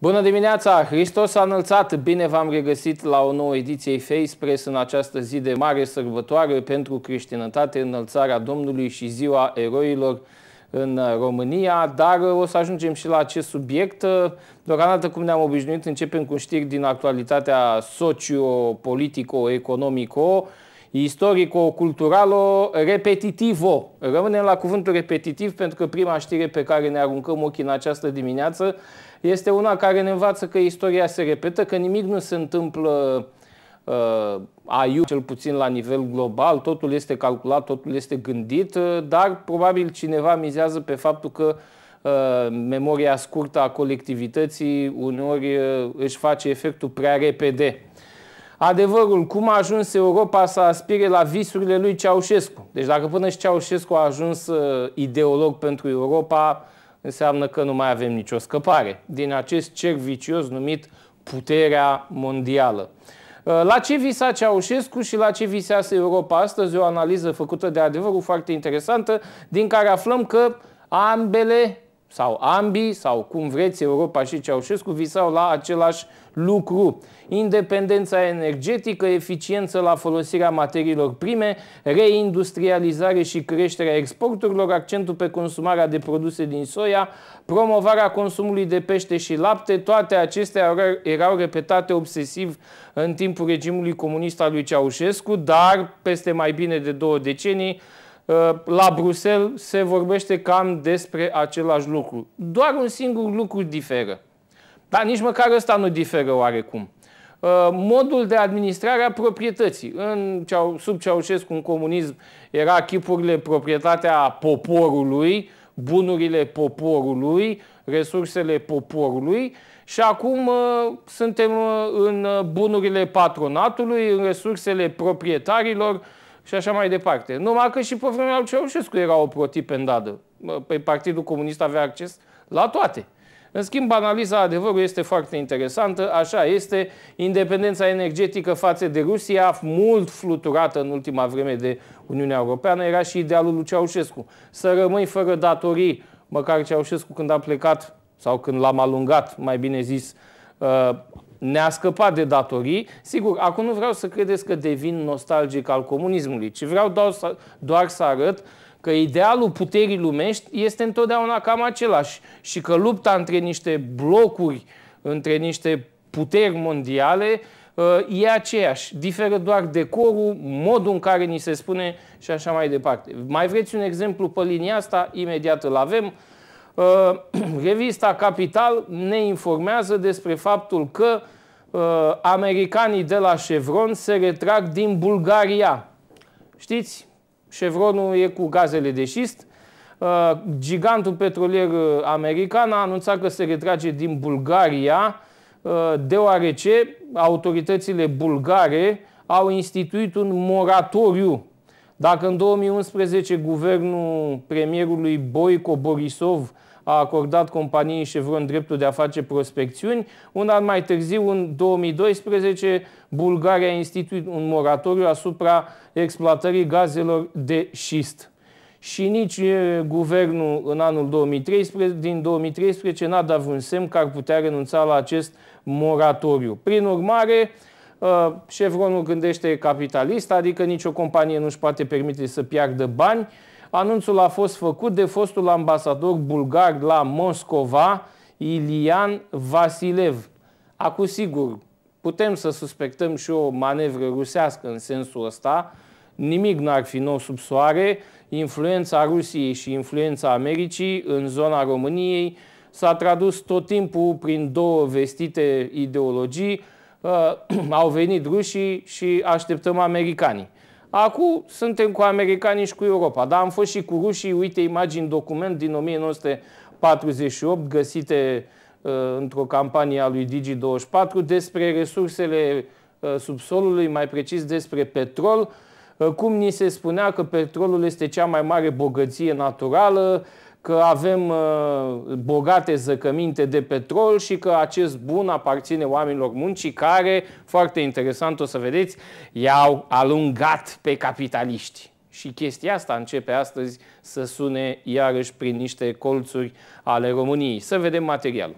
Bună dimineața! Hristos a înălțat! Bine v-am regăsit la o nouă ediție Face Press în această zi de mare sărbătoare pentru creștinătate, înălțarea Domnului și ziua eroilor în România, dar o să ajungem și la acest subiect. Deocamdată, cum ne-am obișnuit, începem cu știri din actualitatea socio-politico-economico, istorico-culturalo repetitivo. Rămânem la cuvântul repetitiv pentru că prima știre pe care ne aruncăm ochii în această dimineață este una care ne învață că istoria se repetă, că nimic nu se întâmplă uh, aiu, cel puțin la nivel global, totul este calculat, totul este gândit, uh, dar probabil cineva mizează pe faptul că uh, memoria scurtă a colectivității uneori uh, își face efectul prea repede. Adevărul, cum a ajuns Europa să aspire la visurile lui Ceaușescu. Deci dacă până și Ceaușescu a ajuns uh, ideolog pentru Europa, înseamnă că nu mai avem nicio scăpare din acest cer vicios numit puterea mondială. Uh, la ce visa Ceaușescu și la ce visează Europa astăzi? O analiză făcută de adevărul foarte interesantă, din care aflăm că ambele sau ambii, sau cum vreți, Europa și Ceaușescu visau la același lucru. Independența energetică, eficiență la folosirea materiilor prime, reindustrializare și creșterea exporturilor, accentul pe consumarea de produse din soia, promovarea consumului de pește și lapte, toate acestea erau repetate obsesiv în timpul regimului comunist al lui Ceaușescu, dar peste mai bine de două decenii, Uh, la Bruxelles se vorbește cam despre același lucru. Doar un singur lucru diferă. Dar nici măcar ăsta nu diferă oarecum. Uh, modul de administrare a proprietății. În, sub Ceaușescu, în comunism, era chipurile proprietatea poporului, bunurile poporului, resursele poporului și acum uh, suntem în bunurile patronatului, în resursele proprietarilor, și așa mai departe. Numai că și pe vremea lui Ceaușescu era o protipendadă. Pe Partidul Comunist avea acces la toate. În schimb, analiza adevărului este foarte interesantă. Așa este, independența energetică față de Rusia, mult fluturată în ultima vreme de Uniunea Europeană, era și idealul lui Ceaușescu. Să rămâi fără datorii, măcar Ceaușescu când a plecat, sau când l-am alungat, mai bine zis, uh, ne-a scăpat de datorii. Sigur, acum nu vreau să credeți că devin nostalgic al comunismului, ci vreau doar să, doar să arăt că idealul puterii lumești este întotdeauna cam același și că lupta între niște blocuri, între niște puteri mondiale, uh, e aceeași. Diferă doar decorul, modul în care ni se spune și așa mai departe. Mai vreți un exemplu pe linia asta? Imediat îl avem. Uh, revista Capital ne informează despre faptul că uh, americanii de la Chevron se retrag din Bulgaria. Știți, Chevronul e cu gazele de șist. Uh, gigantul petrolier american a anunțat că se retrage din Bulgaria deoarece autoritățile bulgare au instituit un moratoriu. Dacă în 2011 guvernul premierului Boico Borisov a acordat companiei Chevron dreptul de a face prospecțiuni. Un an mai târziu, în 2012, Bulgaria a instituit un moratoriu asupra exploatării gazelor de șist. Și nici guvernul în anul 2013, din 2013 n-a dat vreun semn că ar putea renunța la acest moratoriu. Prin urmare, Chevronul gândește capitalist, adică nicio companie nu își poate permite să piardă bani, Anunțul a fost făcut de fostul ambasador bulgar la Moscova, Ilian Vasilev. Acum, sigur, putem să suspectăm și o manevră rusească în sensul ăsta. Nimic nu ar fi nou sub soare. Influența Rusiei și influența Americii în zona României s-a tradus tot timpul prin două vestite ideologii. Uh, au venit rușii și așteptăm americanii. Acum suntem cu americanii și cu Europa, dar am fost și cu rușii, uite imagini document din 1948 găsite uh, într-o campanie a lui Digi24 despre resursele uh, subsolului, mai precis despre petrol, uh, cum ni se spunea că petrolul este cea mai mare bogăție naturală, că avem uh, bogate zăcăminte de petrol și că acest bun aparține oamenilor muncii care, foarte interesant o să vedeți, i-au alungat pe capitaliști. Și chestia asta începe astăzi să sune iarăși prin niște colțuri ale României. Să vedem materialul.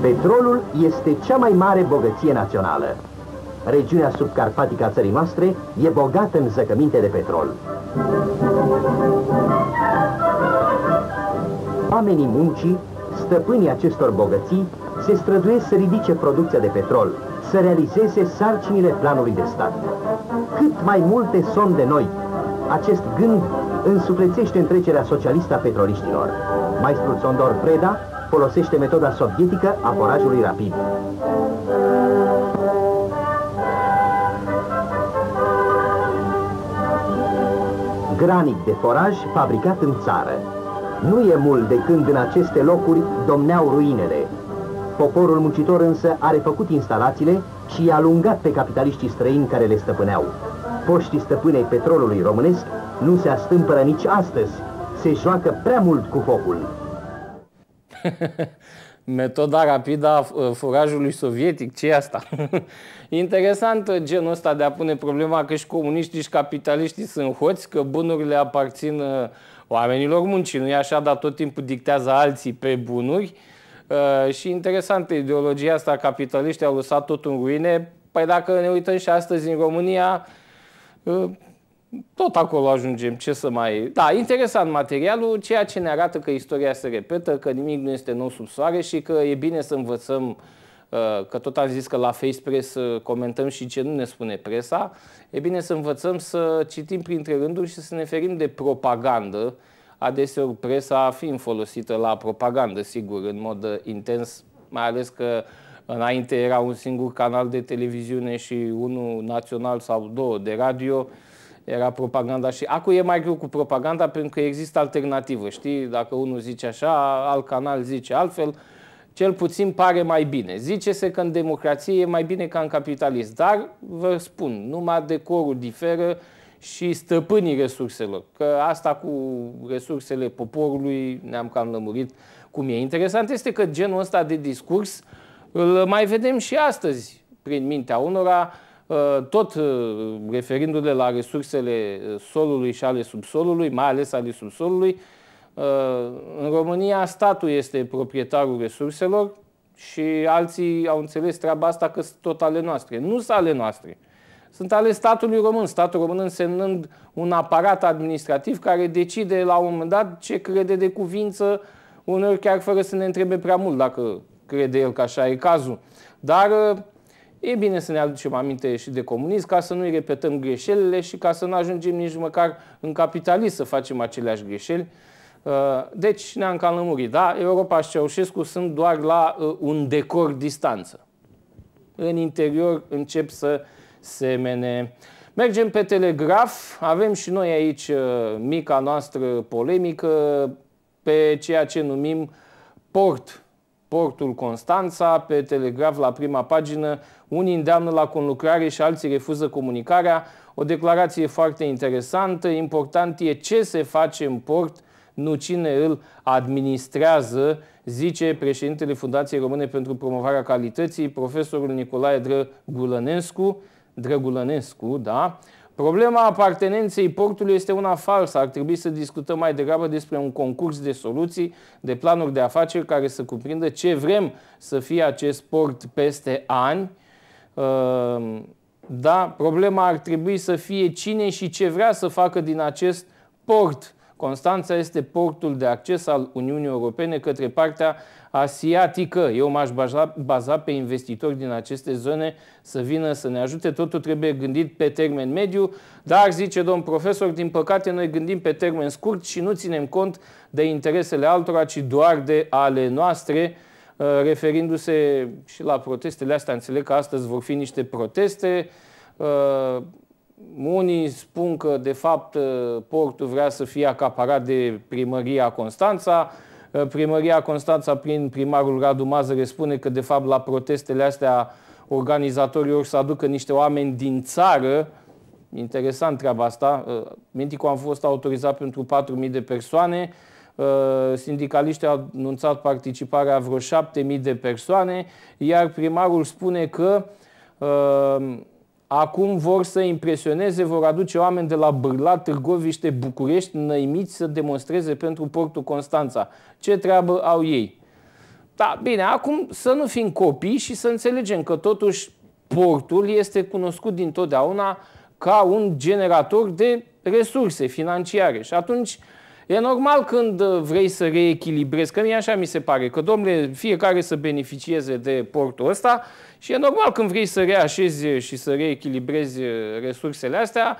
Petrolul este cea mai mare bogăție națională. Regiunea subcarpatică a țării noastre e bogată în zăcăminte de petrol. Oamenii muncii, stăpânii acestor bogății, se străduiesc să ridice producția de petrol, să realizeze sarcinile planului de stat. Cât mai multe sonde noi. Acest gând însuflețește întrecerea socialistă a petroliștilor. Maestrul Sondor Preda folosește metoda sovietică a forajului rapid. Granic de foraj fabricat în țară. Nu e mult de când în aceste locuri domneau ruinele. Poporul muncitor însă a refăcut instalațiile și i-a alungat pe capitaliștii străini care le stăpâneau. Poștii stăpânei petrolului românesc nu se astâmpără nici astăzi. Se joacă prea mult cu focul. Metoda rapidă a forajului sovietic, ce e asta? Interesant genul ăsta de a pune problema că și comuniștii și capitaliștii sunt hoți, că bunurile aparțin uh, oamenilor muncii. Nu e așa, dar tot timpul dictează alții pe bunuri. Uh, și interesantă ideologia asta, capitaliștii au lăsat tot în ruine. Păi dacă ne uităm și astăzi în România, uh, tot acolo ajungem, ce să mai... Da, interesant materialul, ceea ce ne arată că istoria se repetă, că nimic nu este nou sub soare și că e bine să învățăm, uh, că tot am zis că la Face Press uh, comentăm și ce nu ne spune presa, e bine să învățăm să citim printre rânduri și să ne ferim de propagandă, adeseori presa fiind folosită la propagandă, sigur, în mod uh, intens, mai ales că înainte era un singur canal de televiziune și unul național sau două de radio, era propaganda și acum e mai greu cu propaganda pentru că există alternativă, știi? Dacă unul zice așa, alt canal zice altfel, cel puțin pare mai bine. Zice-se că în democrație e mai bine ca în capitalism, dar vă spun, numai decorul diferă și stăpânii resurselor. Că asta cu resursele poporului ne-am cam lămurit cum e. Interesant este că genul ăsta de discurs îl mai vedem și astăzi prin mintea unora, Uh, tot uh, referindu-le la resursele uh, solului și ale subsolului, mai ales ale subsolului, în România statul este proprietarul resurselor și alții au înțeles treaba asta că sunt tot ale noastre. Nu sunt ale noastre. Sunt ale statului român. Statul român însemnând un aparat administrativ care decide la un moment dat ce crede de cuvință, uneori chiar fără să ne întrebe prea mult dacă crede el că așa e cazul. Dar E bine să ne aducem aminte și de comunism ca să nu-i repetăm greșelile și ca să nu ajungem nici măcar în capitalism să facem aceleași greșeli. Uh, deci ne-am cam lămurit. Da, Europa și Ceaușescu sunt doar la uh, un decor distanță. În interior încep să semene. Mergem pe telegraf. Avem și noi aici uh, mica noastră polemică pe ceea ce numim port portul Constanța, pe Telegraf la prima pagină, unii îndeamnă la conlucrare și alții refuză comunicarea. O declarație foarte interesantă. Important e ce se face în port, nu cine îl administrează, zice președintele Fundației Române pentru Promovarea Calității, profesorul Nicolae Drăgulănescu, Drăgulănescu, da, Problema apartenenței portului este una falsă. Ar trebui să discutăm mai degrabă despre un concurs de soluții, de planuri de afaceri care să cuprindă ce vrem să fie acest port peste ani. Ehm, da, problema ar trebui să fie cine și ce vrea să facă din acest port. Constanța este portul de acces al Uniunii Europene către partea asiatică. Eu m-aș baza, baza pe investitori din aceste zone să vină să ne ajute. Totul trebuie gândit pe termen mediu, dar, zice domn profesor, din păcate noi gândim pe termen scurt și nu ținem cont de interesele altora, ci doar de ale noastre, uh, referindu-se și la protestele astea. Înțeleg că astăzi vor fi niște proteste. Uh, unii spun că, de fapt, uh, portul vrea să fie acaparat de primăria Constanța, Uh, primăria Constanța, prin primarul Radu Mazăre, spune că, de fapt, la protestele astea, organizatorii or să aducă niște oameni din țară. Interesant treaba asta. Uh, Minticu am fost autorizat pentru 4.000 de persoane. Uh, sindicaliștii au anunțat participarea vreo 7.000 de persoane, iar primarul spune că Acum vor să impresioneze, vor aduce oameni de la Bârla, Târgoviște, București, năimiți să demonstreze pentru portul Constanța. Ce treabă au ei? Da, bine, acum să nu fim copii și să înțelegem că totuși portul este cunoscut dintotdeauna ca un generator de resurse financiare. Și atunci e normal când vrei să reechilibrezi, că mie așa mi se pare, că domnule, fiecare să beneficieze de portul ăsta și e normal când vrei să reașezi și să reechilibrezi resursele astea,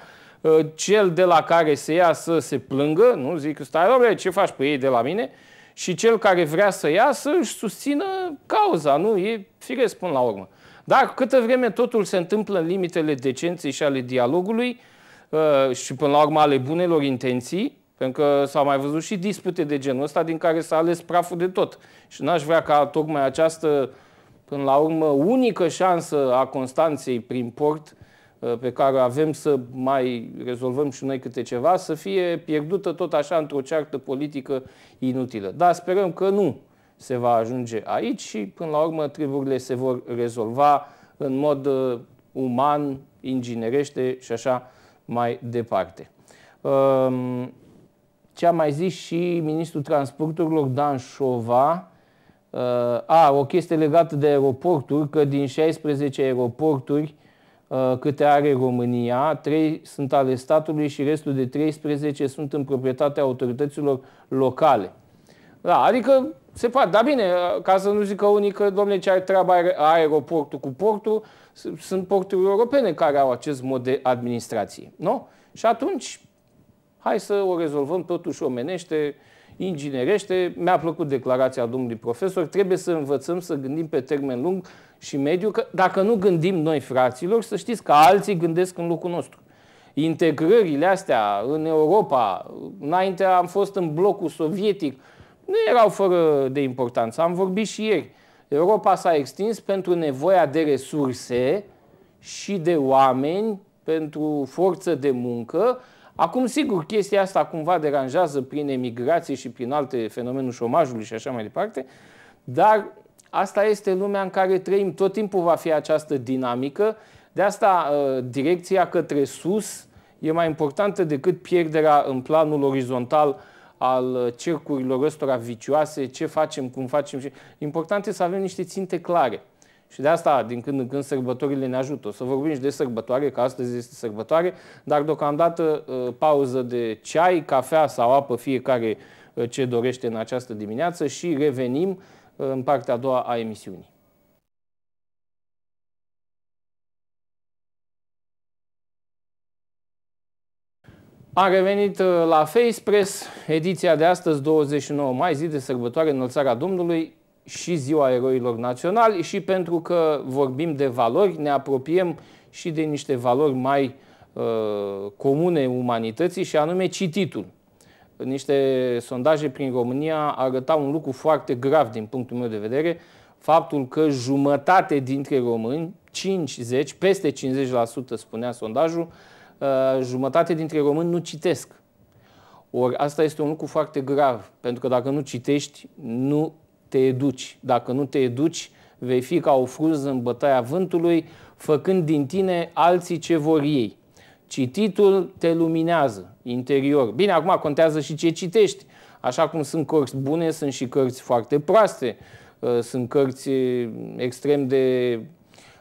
cel de la care se ia să se plângă, nu zic, stai, domnule, ce faci pe ei de la mine? Și cel care vrea să iasă își susțină cauza, nu? E firesc până la urmă. Dar câtă vreme totul se întâmplă în limitele decenței și ale dialogului uh, și până la urmă ale bunelor intenții, pentru că s-au mai văzut și dispute de genul ăsta din care s-a ales praful de tot. Și n-aș vrea ca tocmai această, până la urmă, unică șansă a Constanței prin port uh, pe care avem să mai rezolvăm și noi câte ceva, să fie pierdută tot așa într-o ceartă politică inutilă. Dar sperăm că nu se va ajunge aici și până la urmă treburile se vor rezolva în mod uh, uman, inginerește și așa mai departe. Um, ce a mai zis și ministrul transporturilor Dan Șova, uh, a, o chestie legată de aeroporturi, că din 16 aeroporturi uh, câte are România, 3 sunt ale statului și restul de 13 sunt în proprietatea autorităților locale. Da, adică se poate, dar bine, ca să nu zică unii că, domnule, ce are treaba aeroportul cu portul, sunt porturi europene care au acest mod de administrație, nu? Și atunci, hai să o rezolvăm totuși omenește, inginerește. Mi-a plăcut declarația domnului profesor, trebuie să învățăm să gândim pe termen lung și mediu, că dacă nu gândim noi, fraților, să știți că alții gândesc în locul nostru. Integrările astea în Europa, înainte am fost în blocul sovietic, nu erau fără de importanță. Am vorbit și ieri. Europa s-a extins pentru nevoia de resurse și de oameni, pentru forță de muncă. Acum, sigur, chestia asta cumva deranjează prin emigrație și prin alte fenomenul șomajului și așa mai departe, dar asta este lumea în care trăim. Tot timpul va fi această dinamică. De asta, uh, direcția către sus e mai importantă decât pierderea în planul orizontal al cercurilor ăstora vicioase, ce facem, cum facem. Important e să avem niște ținte clare. Și de asta, din când în când, sărbătorile ne ajută. O să vorbim și de sărbătoare, că astăzi este sărbătoare, dar deocamdată uh, pauză de ceai, cafea sau apă, fiecare uh, ce dorește în această dimineață și revenim uh, în partea a doua a emisiunii. Am revenit uh, la FacePress, ediția de astăzi, 29 mai, zi de sărbătoare înălțarea Domnului și ziua eroilor naționali și pentru că vorbim de valori, ne apropiem și de niște valori mai uh, comune umanității și anume cititul. Niște sondaje prin România arătau un lucru foarte grav din punctul meu de vedere, faptul că jumătate dintre români, 50, peste 50% spunea sondajul, Uh, jumătate dintre români nu citesc. Ori asta este un lucru foarte grav, pentru că dacă nu citești, nu te educi. Dacă nu te educi, vei fi ca o frunză în bătaia vântului, făcând din tine alții ce vor ei. Cititul te luminează interior. Bine, acum contează și ce citești. Așa cum sunt cărți bune, sunt și cărți foarte proaste. Uh, sunt cărți extrem de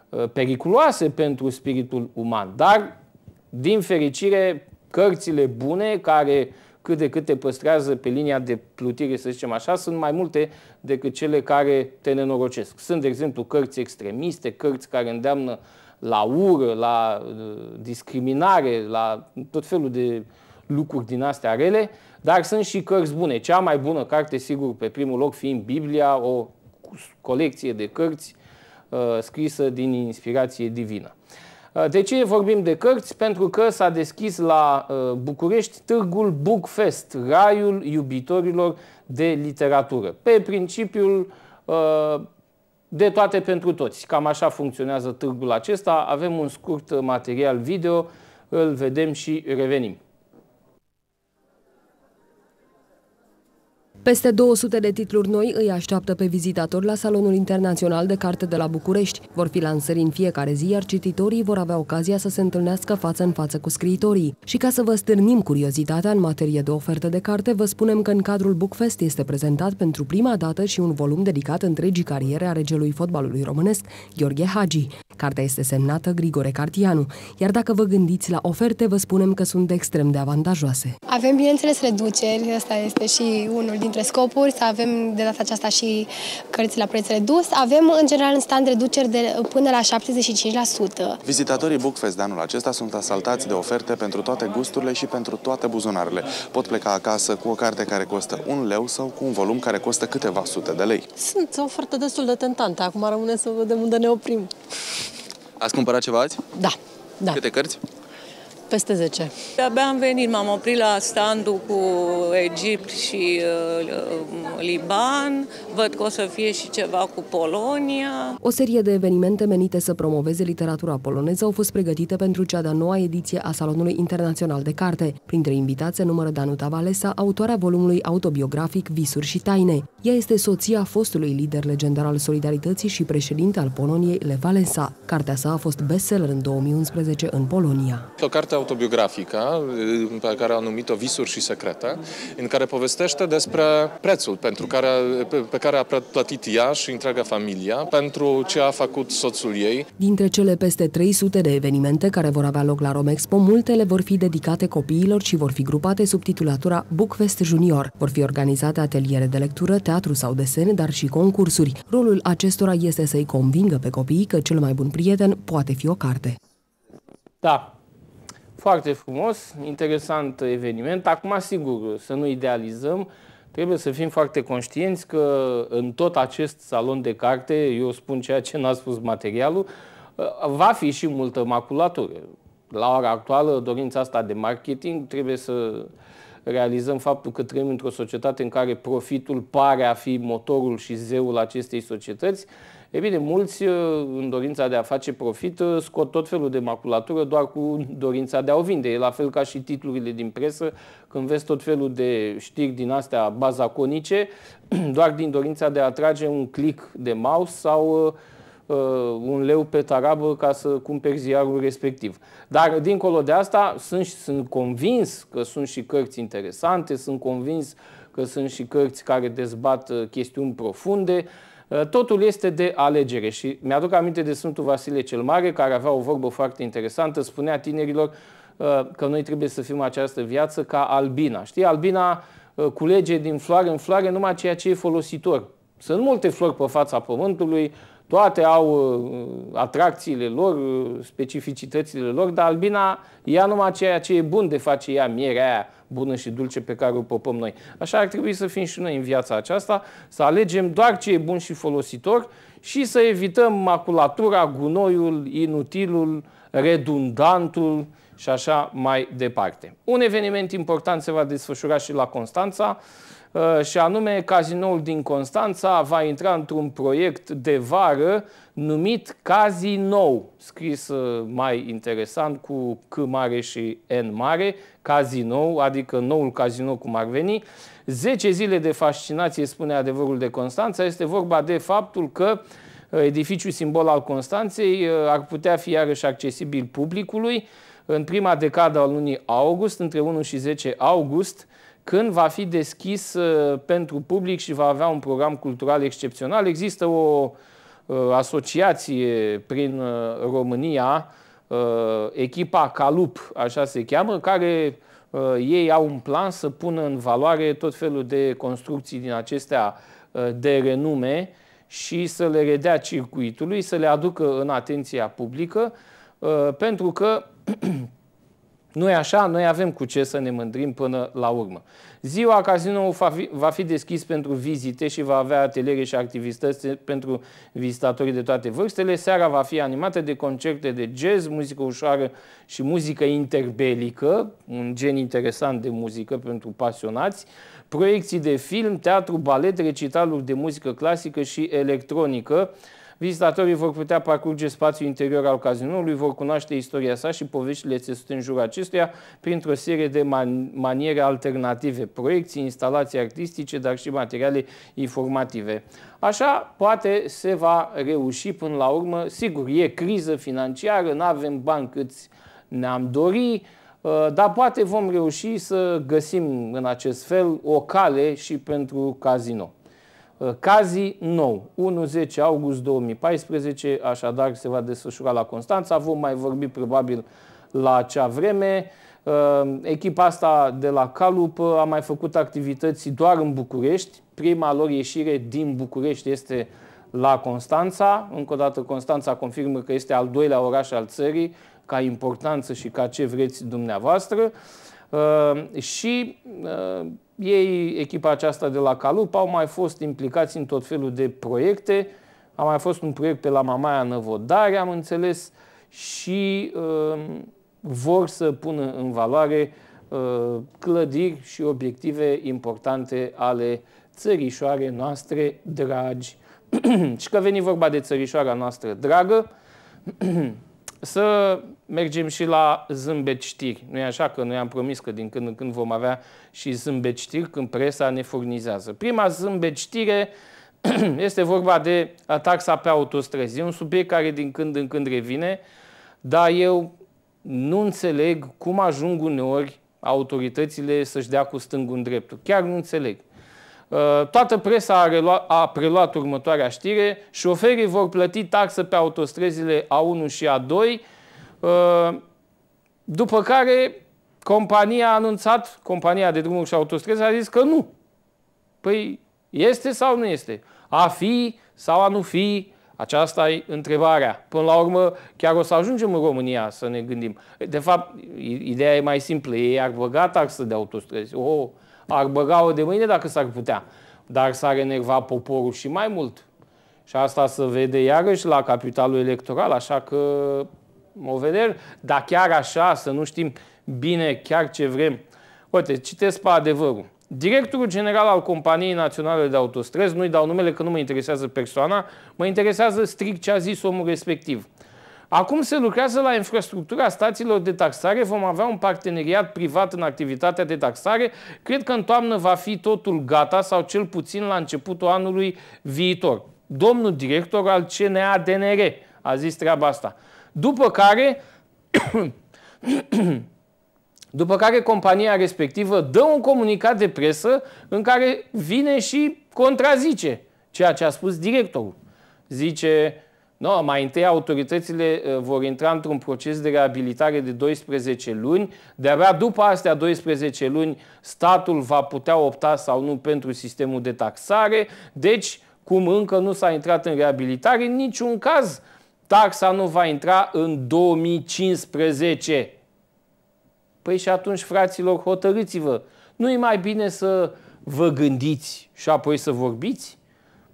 uh, periculoase pentru spiritul uman. Dar din fericire, cărțile bune, care cât de cât te păstrează pe linia de plutire, să zicem așa, sunt mai multe decât cele care te nenorocesc. Sunt, de exemplu, cărți extremiste, cărți care îndeamnă la ură, la uh, discriminare, la tot felul de lucruri din astea rele, dar sunt și cărți bune. Cea mai bună carte, sigur, pe primul loc fiind Biblia, o colecție de cărți uh, scrisă din inspirație divină. Uh, de ce vorbim de cărți? Pentru că s-a deschis la uh, București târgul Bookfest, raiul iubitorilor de literatură. Pe principiul uh, de toate pentru toți. Cam așa funcționează târgul acesta. Avem un scurt material video, îl vedem și revenim. Peste 200 de titluri noi îi așteaptă pe vizitatori la Salonul Internațional de Carte de la București. Vor fi lansări în fiecare zi, iar cititorii vor avea ocazia să se întâlnească față în față cu scriitorii. Și ca să vă stârnim curiozitatea în materie de oferte de carte, vă spunem că în cadrul Bookfest este prezentat pentru prima dată și un volum dedicat întregii cariere a regelui fotbalului românesc, Gheorghe Hagi. Cartea este semnată Grigore Cartianu, iar dacă vă gândiți la oferte, vă spunem că sunt extrem de avantajoase. Avem, bineînțeles, reduceri, asta este și unul dintre scopuri, să avem de data aceasta și cărți la preț redus. Avem, în general, în stand reduceri de până la 75%. Vizitatorii Bookfest de anul acesta sunt asaltați de oferte pentru toate gusturile și pentru toate buzunarele. Pot pleca acasă cu o carte care costă un leu sau cu un volum care costă câteva sute de lei. Sunt o ofertă destul de tentantă. Acum rămâne să vedem unde ne oprim. Ați cumpărat ceva azi? Da, da. Câte cărți? Peste 10. Abia am venit, m-am oprit la standul cu Egipt și uh, Liban, văd că o să fie și ceva cu Polonia. O serie de evenimente menite să promoveze literatura poloneză au fost pregătite pentru cea de-a noua ediție a Salonului Internațional de Carte. Printre invitați se numără Danuta Valesa, autoarea volumului autobiografic Visuri și taine. Ea este soția fostului lider legendar al Solidarității și președinte al Poloniei, Le Valensa. Cartea sa a fost bestseller în 2011 în Polonia. O carte autobiografică pe care a numit-o Visuri și secrete, în care povestește despre prețul pentru care, pe, pe care a plătit ea și întreaga familia pentru ce a făcut soțul ei. Dintre cele peste 300 de evenimente care vor avea loc la Romexpo, multele vor fi dedicate copiilor și vor fi grupate sub titulatura Bookfest Junior. Vor fi organizate ateliere de lectură, teatru sau desen, dar și concursuri. Rolul acestora este să-i convingă pe copii că cel mai bun prieten poate fi o carte. Da, foarte frumos, interesant eveniment. Acum, sigur, să nu idealizăm, trebuie să fim foarte conștienți că în tot acest salon de carte, eu spun ceea ce n-a spus materialul, va fi și multă maculatură. La ora actuală, dorința asta de marketing trebuie să realizăm faptul că trăim într-o societate în care profitul pare a fi motorul și zeul acestei societăți E bine, mulți, uh, în dorința de a face profit, uh, scot tot felul de maculatură doar cu dorința de a o vinde. E la fel ca și titlurile din presă, când vezi tot felul de știri din astea bazaconice, doar din dorința de a atrage un click de mouse sau uh, uh, un leu pe tarabă ca să cumperi ziarul respectiv. Dar, dincolo de asta, sunt, sunt convins că sunt și cărți interesante, sunt convins că sunt și cărți care dezbat chestiuni profunde, Uh, totul este de alegere și mi-aduc aminte de Sfântul Vasile cel Mare, care avea o vorbă foarte interesantă, spunea tinerilor uh, că noi trebuie să fim această viață ca albina. Știi, albina uh, culege din floare în floare numai ceea ce e folositor. Sunt multe flori pe fața pământului, toate au atracțiile lor, specificitățile lor, dar albina ia numai ceea ce e bun de face ea, mierea aia bună și dulce pe care o popăm noi. Așa ar trebui să fim și noi în viața aceasta, să alegem doar ce e bun și folositor și să evităm maculatura, gunoiul, inutilul, redundantul și așa mai departe. Un eveniment important se va desfășura și la Constanța, Uh, și anume Cazinoul din Constanța va intra într-un proiect de vară numit Cazinou, scris uh, mai interesant cu C mare și N mare, Cazinou, adică noul cazinou cum ar veni. 10 zile de fascinație, spune adevărul de Constanța, este vorba de faptul că uh, edificiul simbol al Constanței ar putea fi iarăși accesibil publicului în prima decadă a lunii august, între 1 și 10 august, când va fi deschis uh, pentru public și va avea un program cultural excepțional. Există o uh, asociație prin uh, România, echipa Calup, așa se cheamă, care ei au un plan să pună în valoare tot felul de construcții din acestea de renume și să le redea circuitului, să le aducă în atenția publică, pentru că nu e așa? Noi avem cu ce să ne mândrim până la urmă. Ziua cazinoul va fi deschis pentru vizite și va avea ateliere și activități pentru vizitatorii de toate vârstele. Seara va fi animată de concerte de jazz, muzică ușoară și muzică interbelică, un gen interesant de muzică pentru pasionați, proiecții de film, teatru, balet, recitaluri de muzică clasică și electronică. Vizitatorii vor putea parcurge spațiul interior al cazinoului, vor cunoaște istoria sa și poveștile țesute în jurul acestuia printr-o serie de man- maniere alternative, proiecții, instalații artistice, dar și materiale informative. Așa, poate se va reuși până la urmă. Sigur, e criză financiară, nu avem bani câți ne-am dori, uh, dar poate vom reuși să găsim în acest fel o cale și pentru casino. Uh, Cazi nou, 1-10 august 2014, așadar se va desfășura la Constanța. Vom mai vorbi probabil la acea vreme. Uh, echipa asta de la Calup a mai făcut activități doar în București. Prima lor ieșire din București este la Constanța. Încă o dată Constanța confirmă că este al doilea oraș al țării ca importanță și ca ce vreți dumneavoastră. Uh, și uh, ei, echipa aceasta de la Calup, au mai fost implicați în tot felul de proiecte. A mai fost un proiect pe la Mamaia Năvodare, am înțeles, și uh, vor să pună în valoare uh, clădiri și obiective importante ale țărișoare noastre dragi. și că veni vorba de țărișoara noastră dragă, să mergem și la zâmbet știri. Nu e așa că noi am promis că din când în când vom avea și zâmbet știri când presa ne furnizează. Prima zâmbet știre este vorba de taxa pe autostrăzi. E un subiect care din când în când revine, dar eu nu înțeleg cum ajung uneori autoritățile să-și dea cu stângul în dreptul. Chiar nu înțeleg. Uh, toată presa a, reluat, a preluat următoarea știre. Șoferii vor plăti taxă pe autostrăzile A1 și A2, uh, după care compania a anunțat, compania de drumuri și autostrăzi a zis că nu. Păi este sau nu este? A fi sau a nu fi? Aceasta e întrebarea. Până la urmă, chiar o să ajungem în România să ne gândim. De fapt, ideea e mai simplă. Ei ar băga taxă de autostrăzi. Oh, ar băga-o de mâine dacă s-ar putea. Dar s-ar enerva poporul și mai mult. Și asta se vede iarăși la capitalul electoral, așa că o vedem. Dar chiar așa, să nu știm bine chiar ce vrem. Uite, citesc pe adevărul. Directorul general al Companiei Naționale de Autostrăzi, nu-i dau numele că nu mă interesează persoana, mă interesează strict ce a zis omul respectiv. Acum se lucrează la infrastructura stațiilor de taxare, vom avea un parteneriat privat în activitatea de taxare. Cred că în toamnă va fi totul gata sau cel puțin la începutul anului viitor. Domnul director al CNADNR a zis treaba asta. După care, după care compania respectivă dă un comunicat de presă în care vine și contrazice ceea ce a spus directorul. Zice, No, mai întâi autoritățile uh, vor intra într-un proces de reabilitare de 12 luni. De-abia după astea 12 luni, statul va putea opta sau nu pentru sistemul de taxare. Deci, cum încă nu s-a intrat în reabilitare, în niciun caz taxa nu va intra în 2015. Păi și atunci, fraților, hotărâți-vă. Nu e mai bine să vă gândiți și apoi să vorbiți?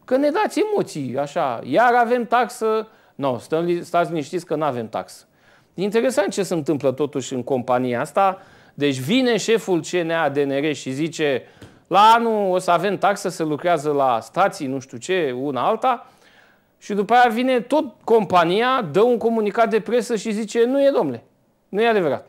Că ne dați emoții, așa. Iar avem taxă. Nu, no, stați liniștiți că nu avem taxă. Interesant ce se întâmplă totuși în compania asta. Deci vine șeful CNA-DNR și zice la anul o să avem taxă, se lucrează la stații, nu știu ce, una alta. Și după aia vine tot compania, dă un comunicat de presă și zice nu e, domnule, nu e adevărat.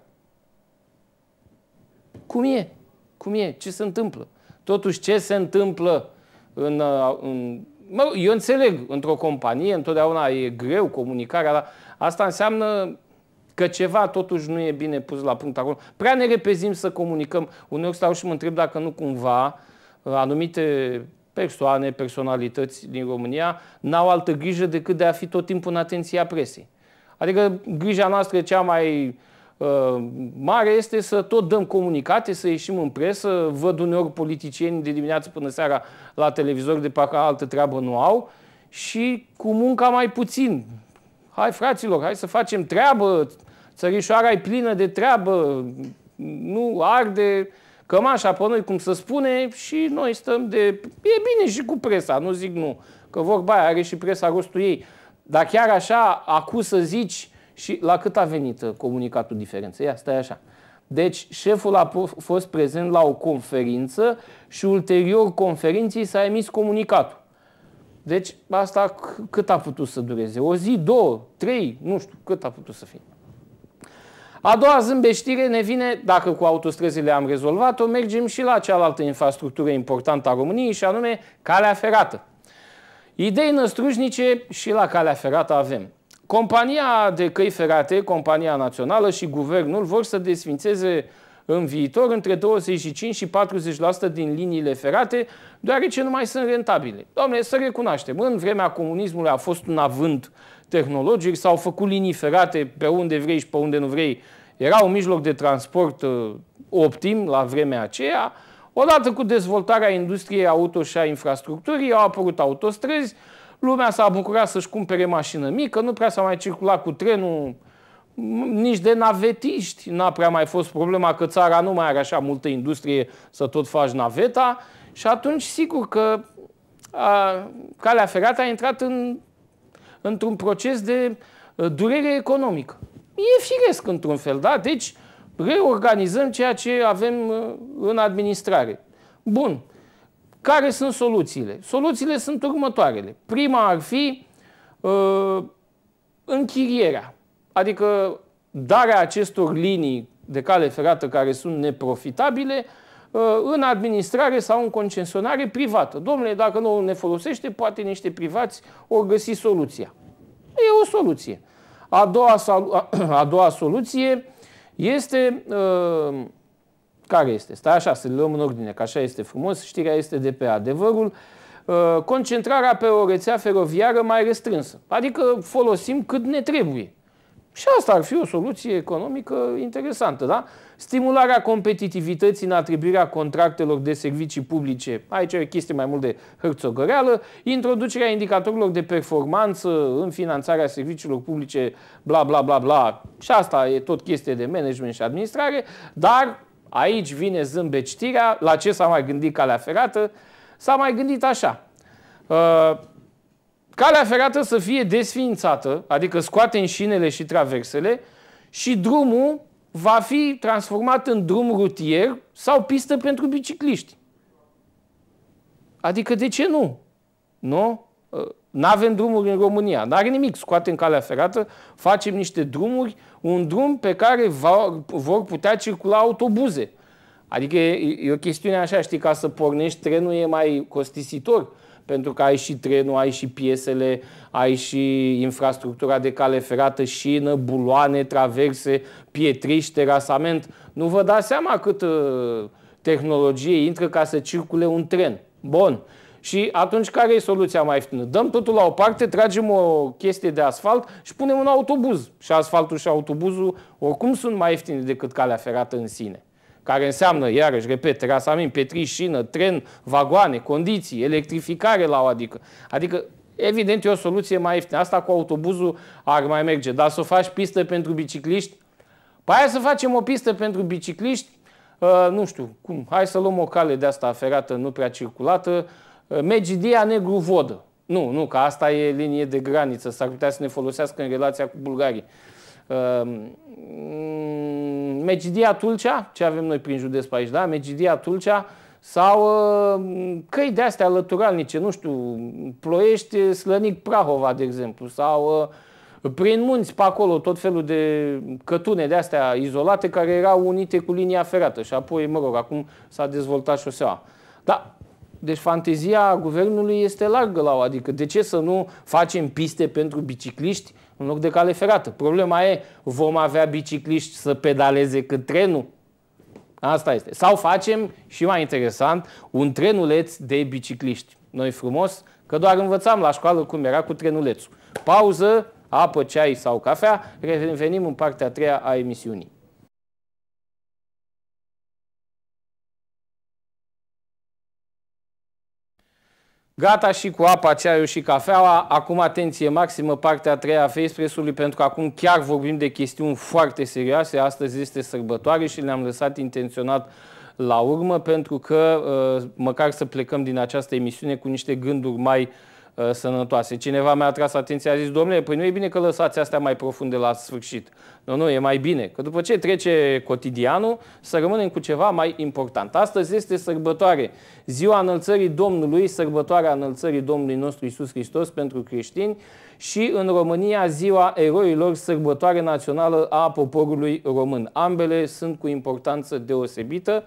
Cum e? Cum e? Ce se întâmplă? Totuși, ce se întâmplă în, uh, în mă, eu înțeleg, într-o companie întotdeauna e greu comunicarea, dar asta înseamnă că ceva totuși nu e bine pus la punct acolo. Prea ne repezim să comunicăm. Uneori stau și mă întreb dacă nu cumva uh, anumite persoane, personalități din România n-au altă grijă decât de a fi tot timpul în atenția presei. Adică grija noastră cea mai Uh, mare este să tot dăm comunicate, să ieșim în presă. Văd uneori politicieni de dimineață până seara la televizor de parcă altă treabă nu au și cu munca mai puțin. Hai fraților, hai să facem treabă, țărișoara e plină de treabă, nu arde cămașa pe noi, cum să spune, și noi stăm de... E bine și cu presa, nu zic nu, că vorba aia are și presa rostul ei. Dar chiar așa, acum să zici, și la cât a venit uh, comunicatul diferență? Ia, stai așa. Deci șeful a fost prezent la o conferință și ulterior conferinței s-a emis comunicatul. Deci asta cât a putut să dureze? O zi, două, trei, nu știu, cât a putut să fie. A doua zâmbeștire ne vine, dacă cu autostrăzile am rezolvat-o, mergem și la cealaltă infrastructură importantă a României și anume calea ferată. Idei năstrușnice și la calea ferată avem. Compania de căi ferate, compania națională și guvernul vor să desfințeze în viitor între 25 și 40% din liniile ferate, deoarece nu mai sunt rentabile. Doamne, să recunoaștem, în vremea comunismului a fost un avânt tehnologic, s-au făcut linii ferate pe unde vrei și pe unde nu vrei. Era un mijloc de transport uh, optim la vremea aceea. Odată cu dezvoltarea industriei auto și a infrastructurii, au apărut autostrăzi, lumea s-a bucurat să-și cumpere mașină mică, nu prea s-a mai circulat cu trenul nici de navetiști. N-a prea mai fost problema că țara nu mai are așa multă industrie să tot faci naveta și atunci sigur că a, calea ferată a intrat în, într-un proces de a, durere economică. E firesc într-un fel, da? Deci reorganizăm ceea ce avem a, în administrare. Bun. Care sunt soluțiile? Soluțiile sunt următoarele. Prima ar fi uh, închirierea. Adică darea acestor linii de cale ferată care sunt neprofitabile uh, în administrare sau în concesionare privată. Domnule, dacă nu ne folosește, poate niște privați o găsi soluția. E o soluție. A doua, a doua soluție este uh, care este? Stai așa, să le luăm în ordine, că așa este frumos, știrea este de pe adevărul, uh, concentrarea pe o rețea feroviară mai restrânsă. Adică folosim cât ne trebuie. Și asta ar fi o soluție economică interesantă, da? Stimularea competitivității în atribuirea contractelor de servicii publice, aici e o chestie mai mult de hărțogăreală, introducerea indicatorilor de performanță în finanțarea serviciilor publice, bla bla bla bla, și asta e tot chestie de management și administrare, dar aici vine zâmbecirea, la ce s-a mai gândit calea ferată? S-a mai gândit așa. Uh, calea ferată să fie desființată, adică scoatem șinele și traversele și drumul va fi transformat în drum rutier sau pistă pentru bicicliști. Adică de ce nu? Nu? Nu avem drumuri în România. Nu are nimic. Scoatem calea ferată, facem niște drumuri, un drum pe care va, vor putea circula autobuze. Adică e, e o chestiune așa, știi, ca să pornești trenul e mai costisitor pentru că ai și trenul, ai și piesele, ai și infrastructura de cale ferată, șină, buloane, traverse, pietriș, terasament. Nu vă dați seama cât uh, tehnologie intră ca să circule un tren. Bun. Și atunci care e soluția mai ieftină? Dăm totul la o parte, tragem o chestie de asfalt și punem un autobuz. Și asfaltul și autobuzul oricum sunt mai ieftine decât calea ferată în sine care înseamnă, iarăși, repet, terasament, petriș, șină, tren, vagoane, condiții, electrificare la o adică. Adică, evident, e o soluție mai ieftină. Asta cu autobuzul ar mai merge. Dar să faci pistă pentru bicicliști, păi hai să facem o pistă pentru bicicliști, uh, nu știu, cum, hai să luăm o cale de asta ferată, nu prea circulată, uh, Megidia Negru Vodă. Nu, nu, că asta e linie de graniță, s-ar putea să ne folosească în relația cu Bulgaria. Uh, Megidia Tulcea, ce avem noi prin județ pe aici, da? Megidia Tulcea sau uh, căi de astea lăturalnice, nu știu, Ploiești, Slănic, Prahova, de exemplu, sau uh, prin munți pe acolo tot felul de cătune de astea izolate care erau unite cu linia ferată și apoi, mă rog, acum s-a dezvoltat șoseaua. Da, deci fantezia guvernului este largă la o, adică de ce să nu facem piste pentru bicicliști în loc de cale ferată. Problema e, vom avea bicicliști să pedaleze cât trenul? Asta este. Sau facem, și mai interesant, un trenuleț de bicicliști. Noi frumos, că doar învățam la școală cum era cu trenulețul. Pauză, apă, ceai sau cafea, revenim în partea a treia a emisiunii. Gata și cu apa, ceaiul și cafeaua. Acum atenție maximă, partea a treia a Expressului, pentru că acum chiar vorbim de chestiuni foarte serioase. Astăzi este sărbătoare și le-am lăsat intenționat la urmă, pentru că uh, măcar să plecăm din această emisiune cu niște gânduri mai uh, sănătoase. Cineva mi-a tras atenția, a zis, domnule, păi nu e bine că lăsați astea mai profunde la sfârșit. Nu, nu, e mai bine, că după ce trece cotidianul, să rămânem cu ceva mai important. Astăzi este sărbătoare, ziua înălțării Domnului, sărbătoarea înălțării Domnului nostru Isus Hristos pentru creștini și în România ziua eroilor, sărbătoare națională a poporului român. Ambele sunt cu importanță deosebită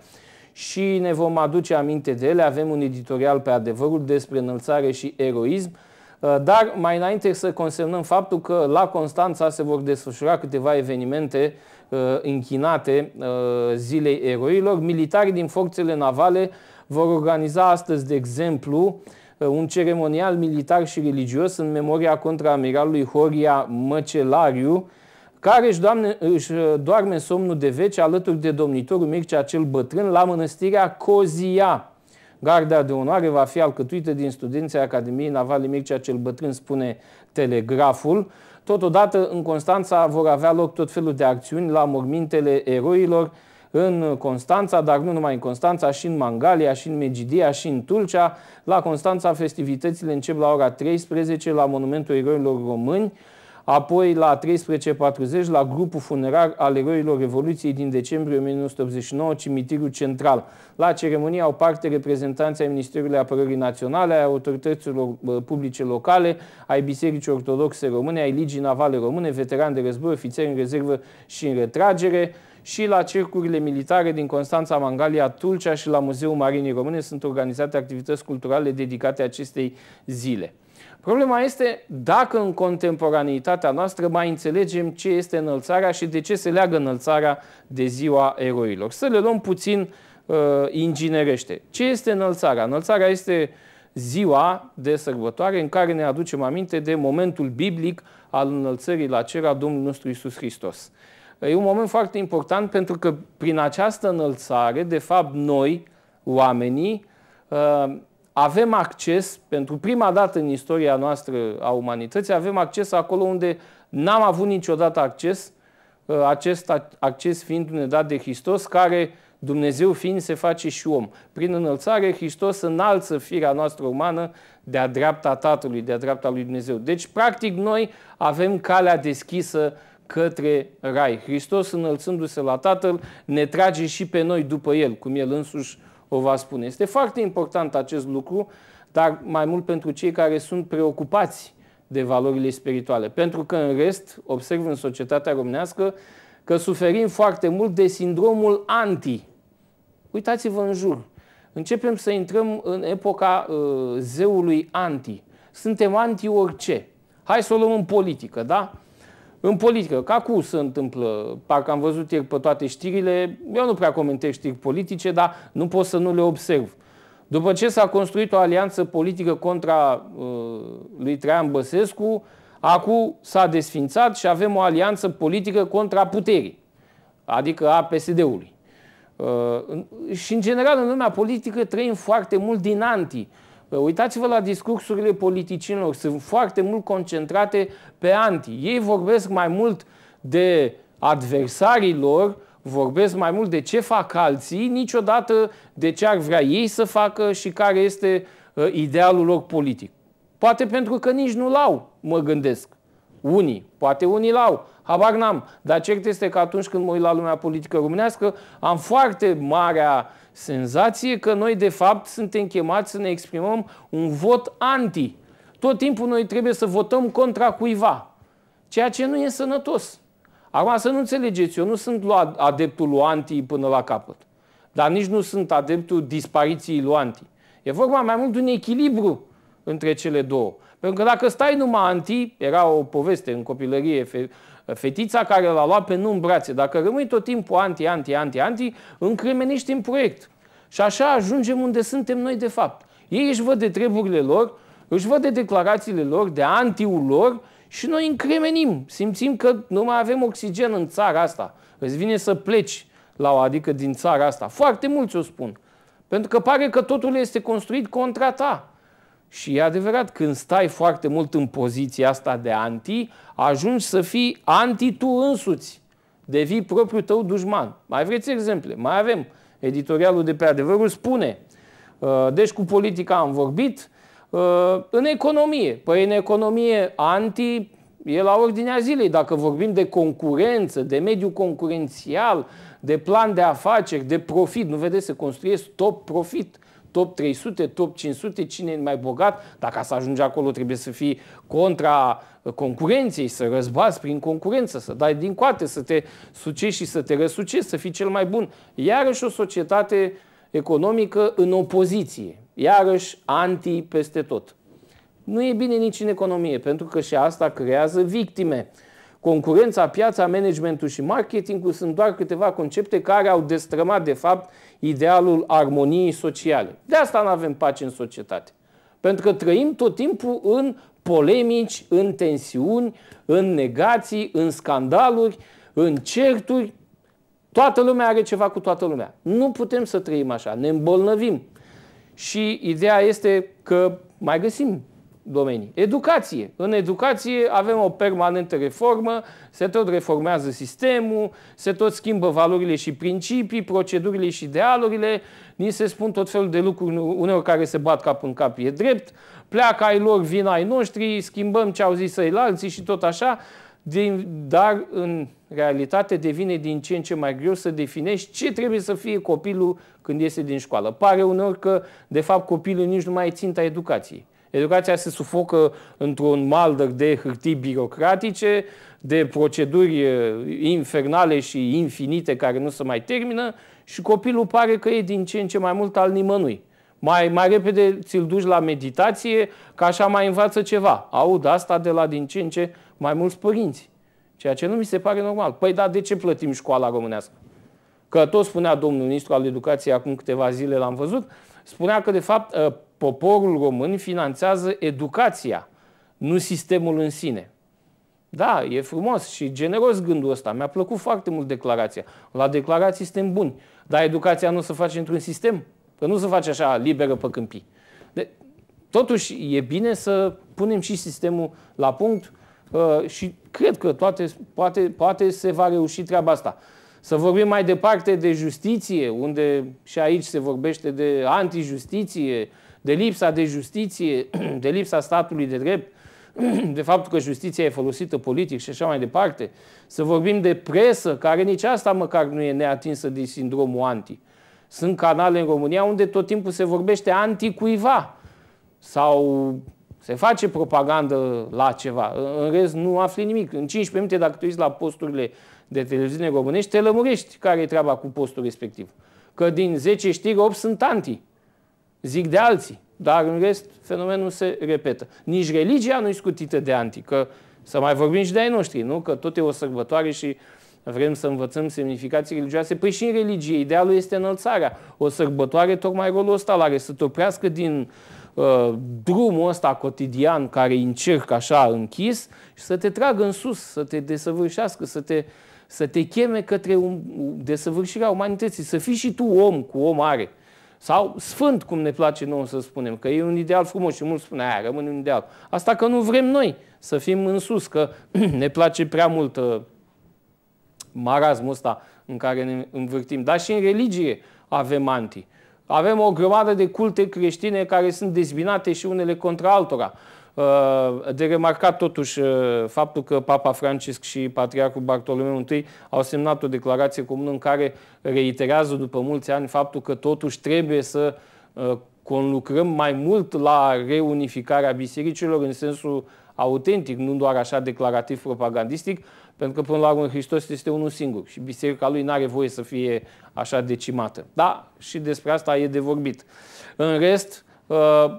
și ne vom aduce aminte de ele. Avem un editorial pe adevărul despre înălțare și eroism, uh, dar mai înainte să consemnăm faptul că la Constanța se vor desfășura câteva evenimente uh, închinate uh, zilei eroilor. Militarii din forțele navale vor organiza astăzi, de exemplu, un ceremonial militar și religios în memoria contraamiralului Horia Măcelariu, care își, doamne, își doarme somnul de veci alături de domnitorul Mircea cel bătrân la mănăstirea Cozia. Garda de onoare va fi alcătuită din studenții Academiei Navale Mircea cel bătrân, spune Telegraful. Totodată, în Constanța vor avea loc tot felul de acțiuni la mormintele eroilor, în Constanța, dar nu numai în Constanța, și în Mangalia, și în Megidia, și în Tulcea. La Constanța festivitățile încep la ora 13 la Monumentul Eroilor Români, apoi la 13.40 la grupul funerar al eroilor Revoluției din decembrie 1989, cimitirul central. La ceremonie au parte reprezentanții ai Ministerului Apărării Naționale, ai autorităților publice locale, ai Bisericii Ortodoxe Române, ai Ligii Navale Române, veterani de război, ofițeri în rezervă și în retragere și la cercurile militare din Constanța, Mangalia, Tulcea și la Muzeul Marinii Române sunt organizate activități culturale dedicate acestei zile. Problema este dacă în contemporaneitatea noastră mai înțelegem ce este înălțarea și de ce se leagă înălțarea de ziua eroilor. Să le luăm puțin uh, inginerește. Ce este înălțarea? Înălțarea este ziua de sărbătoare în care ne aducem aminte de momentul biblic al înălțării la cer a Domnului nostru Isus Hristos. E un moment foarte important pentru că prin această înălțare, de fapt, noi, oamenii, uh, avem acces, pentru prima dată în istoria noastră a umanității, avem acces acolo unde n-am avut niciodată acces, uh, acest acces fiind dat de Hristos, care Dumnezeu fiind se face și om. Prin înălțare, Hristos înalță firea noastră umană de-a dreapta Tatălui, de-a dreapta lui Dumnezeu. Deci, practic, noi avem calea deschisă către Rai. Hristos, înălțându-se la Tatăl, ne trage și pe noi după El, cum El însuși o va spune. Este foarte important acest lucru, dar mai mult pentru cei care sunt preocupați de valorile spirituale. Pentru că, în rest, observ în societatea românească că suferim foarte mult de sindromul anti. Uitați-vă în jur. Începem să intrăm în epoca uh, zeului anti. Suntem anti orice. Hai să o luăm în politică, da? În politică, ca cu se întâmplă, parcă am văzut ieri pe toate știrile, eu nu prea comentez știri politice, dar nu pot să nu le observ. După ce s-a construit o alianță politică contra uh, lui Traian Băsescu, acum s-a desfințat și avem o alianță politică contra puterii, adică a PSD-ului. Uh, și în general în lumea politică trăim foarte mult din anti. Uitați-vă la discursurile politicienilor, sunt foarte mult concentrate pe anti. Ei vorbesc mai mult de adversarii lor, vorbesc mai mult de ce fac alții, niciodată de ce ar vrea ei să facă și care este uh, idealul lor politic. Poate pentru că nici nu l-au, mă gândesc. Unii, poate unii l-au, habar n-am. Dar cert este că atunci când mă uit la lumea politică românească, am foarte marea senzație că noi, de fapt, suntem chemați să ne exprimăm un vot anti. Tot timpul noi trebuie să votăm contra cuiva, ceea ce nu e sănătos. Acum să nu înțelegeți, eu nu sunt adeptul lui anti până la capăt, dar nici nu sunt adeptul dispariției lui anti. E vorba mai mult de un echilibru între cele două. Pentru că dacă stai numai anti, era o poveste în copilărie, fetița care l-a luat pe nu în brațe, dacă rămâi tot timpul anti, anti, anti, anti, încremenești în proiect. Și așa ajungem unde suntem noi de fapt. Ei își văd de treburile lor, își văd de declarațiile lor, de antiul lor și noi încremenim. Simțim că nu mai avem oxigen în țara asta. Îți vine să pleci la o, adică din țara asta. Foarte mulți o spun. Pentru că pare că totul este construit contra ta. Și e adevărat, când stai foarte mult în poziția asta de anti, ajungi să fii anti tu însuți. Devii propriul tău dușman. Mai vreți exemple? Mai avem. Editorialul de pe adevărul spune, uh, deci cu politica am vorbit, Uh, în economie. Păi în economie anti e la ordinea zilei. Dacă vorbim de concurență, de mediu concurențial, de plan de afaceri, de profit, nu vedeți, se construiesc top profit top 300, top 500, cine e mai bogat, dacă să ajunge acolo trebuie să fii contra concurenței, să răzbați prin concurență, să dai din coate, să te sucești și să te răsucești, să fii cel mai bun. Iarăși o societate economică în opoziție, iarăși anti peste tot. Nu e bine nici în economie, pentru că și asta creează victime. Concurența, piața, managementul și marketingul sunt doar câteva concepte care au destrămat, de fapt, idealul armoniei sociale. De asta nu avem pace în societate. Pentru că trăim tot timpul în polemici, în tensiuni, în negații, în scandaluri, în certuri. Toată lumea are ceva cu toată lumea. Nu putem să trăim așa, ne îmbolnăvim. Și ideea este că mai găsim domenii. Educație. În educație avem o permanentă reformă, se tot reformează sistemul, se tot schimbă valorile și principii, procedurile și idealurile, ni se spun tot felul de lucruri uneori care se bat cap în cap, e drept, pleacă ai lor, vin ai noștri, schimbăm ce au zis ei la alții și tot așa, din, dar în realitate devine din ce în ce mai greu să definești ce trebuie să fie copilul când iese din școală. Pare uneori că, de fapt, copilul nici nu mai ținta educației. Educația se sufocă într-un maldăr de hârtii birocratice, de proceduri infernale și infinite care nu se mai termină și copilul pare că e din ce în ce mai mult al nimănui. Mai, mai repede ți-l duci la meditație, că așa mai învață ceva. Aud asta de la din ce în ce mai mulți părinți. Ceea ce nu mi se pare normal. Păi da, de ce plătim școala românească? Că tot spunea domnul ministru al educației acum câteva zile, l-am văzut, spunea că de fapt poporul român finanțează educația, nu sistemul în sine. Da, e frumos și generos gândul ăsta. Mi-a plăcut foarte mult declarația. La declarații suntem buni. Dar educația nu se face într-un sistem. Că nu se face așa liberă pe câmpii. De, totuși, e bine să punem și sistemul la punct uh, și cred că toate, poate, poate se va reuși treaba asta. Să vorbim mai departe de justiție, unde și aici se vorbește de antijustiție, de lipsa de justiție, de lipsa statului de drept, de faptul că justiția e folosită politic și așa mai departe. Să vorbim de presă, care nici asta măcar nu e neatinsă de sindromul anti. Sunt canale în România unde tot timpul se vorbește anti-cuiva sau se face propagandă la ceva. În rest nu afli nimic. În 15 minute, dacă te uiți la posturile de televiziune românești, te lămurești care e treaba cu postul respectiv. Că din 10 știri, 8 sunt anti zic de alții, dar în rest fenomenul se repetă. Nici religia nu e scutită de anti, că să mai vorbim și de ai noștri, nu? Că tot e o sărbătoare și vrem să învățăm semnificații religioase. Păi și în religie, idealul este înălțarea. O sărbătoare tocmai rolul ăsta are, să te oprească din uh, drumul ăsta cotidian care încerc așa închis și să te tragă în sus, să te desăvârșească, să te, să te cheme către un, desăvârșirea umanității, să fii și tu om cu om are. Sau sfânt, cum ne place nouă să spunem, că e un ideal frumos și mulți spune, aia rămâne un ideal. Asta că nu vrem noi să fim în sus, că ne place prea mult uh, marasmul ăsta în care ne învârtim. Dar și în religie avem anti. Avem o grămadă de culte creștine care sunt dezbinate și unele contra altora. Uh, de remarcat totuși uh, faptul că Papa Francisc și Patriarhul Bartolomeu I au semnat o declarație comună în care reiterează după mulți ani faptul că totuși trebuie să uh, conlucrăm mai mult la reunificarea bisericilor în sensul autentic, nu doar așa declarativ propagandistic, pentru că până la urmă Hristos este unul singur și biserica lui nu are voie să fie așa decimată. Da, și despre asta e de vorbit. În rest, Uh,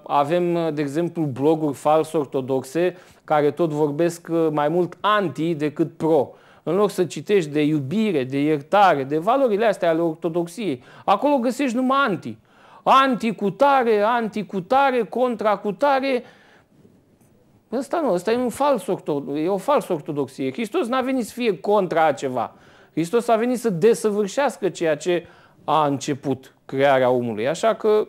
avem, de exemplu, bloguri fals ortodoxe care tot vorbesc uh, mai mult anti decât pro. În loc să citești de iubire, de iertare, de valorile astea ale ortodoxiei, acolo găsești numai anti. Anti cu tare, anti cu tare, contra cu tare. Ăsta nu, ăsta e un fals ortodox, e o falsă ortodoxie. Hristos n-a venit să fie contra ceva. Hristos a venit să desăvârșească ceea ce a început crearea omului. Așa că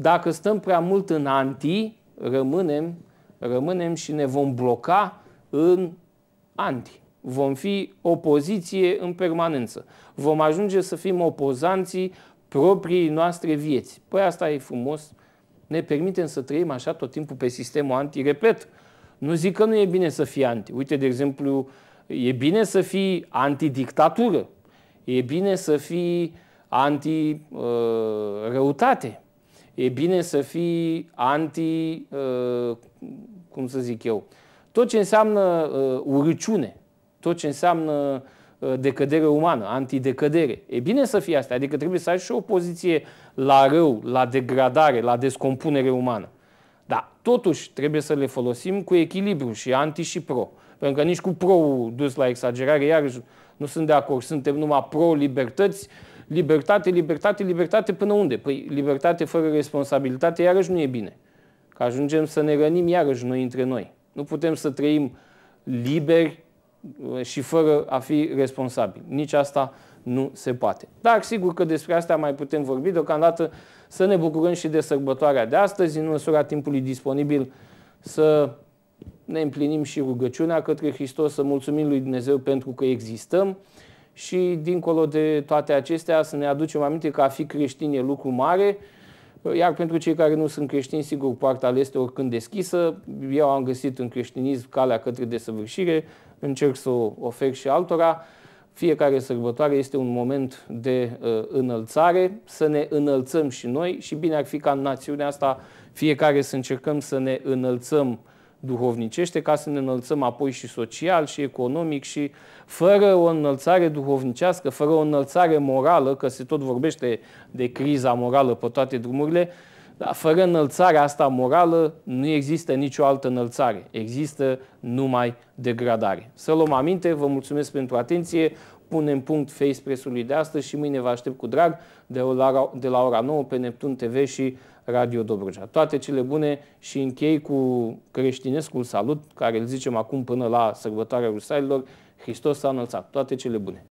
dacă stăm prea mult în anti, rămânem, rămânem și ne vom bloca în anti. Vom fi opoziție în permanență. Vom ajunge să fim opozanții proprii noastre vieți. Păi asta e frumos, ne permitem să trăim așa tot timpul pe sistemul anti. Repet, nu zic că nu e bine să fii anti. Uite, de exemplu, e bine să fii anti-dictatură. E bine să fii anti-răutate. E bine să fii anti, uh, cum să zic eu, tot ce înseamnă uh, urăciune, tot ce înseamnă uh, decădere umană, antidecădere. E bine să fie asta, adică trebuie să ai și o poziție la rău, la degradare, la descompunere umană. Da, totuși trebuie să le folosim cu echilibru și anti și pro. Pentru că nici cu pro dus la exagerare, iarăși nu sunt de acord. Suntem numai pro-libertăți, libertate, libertate, libertate până unde? Păi libertate fără responsabilitate iarăși nu e bine. Că ajungem să ne rănim iarăși noi între noi. Nu putem să trăim liberi uh, și fără a fi responsabili. Nici asta nu se poate. Dar sigur că despre asta mai putem vorbi. Deocamdată să ne bucurăm și de sărbătoarea de astăzi, în măsura timpului disponibil să ne împlinim și rugăciunea către Hristos, să mulțumim lui Dumnezeu pentru că existăm și dincolo de toate acestea să ne aducem aminte că a fi creștin e lucru mare, iar pentru cei care nu sunt creștini, sigur, poarta le este oricând deschisă. Eu am găsit în creștinism calea către desăvârșire, încerc să o ofer și altora. Fiecare sărbătoare este un moment de uh, înălțare, să ne înălțăm și noi și bine ar fi ca în națiunea asta fiecare să încercăm să ne înălțăm duhovnicește ca să ne înălțăm apoi și social și economic și fără o înălțare duhovnicească, fără o înălțare morală, că se tot vorbește de criza morală pe toate drumurile, dar fără înălțarea asta morală nu există nicio altă înălțare. Există numai degradare. Să luăm aminte, vă mulțumesc pentru atenție, punem punct Face de astăzi și mâine vă aștept cu drag de la, de la ora 9 pe Neptun TV și Radio Dobrogea. Toate cele bune și închei cu creștinescul salut, care îl zicem acum până la sărbătoarea Rusalilor. Hristos s-a înălțat. Toate cele bune!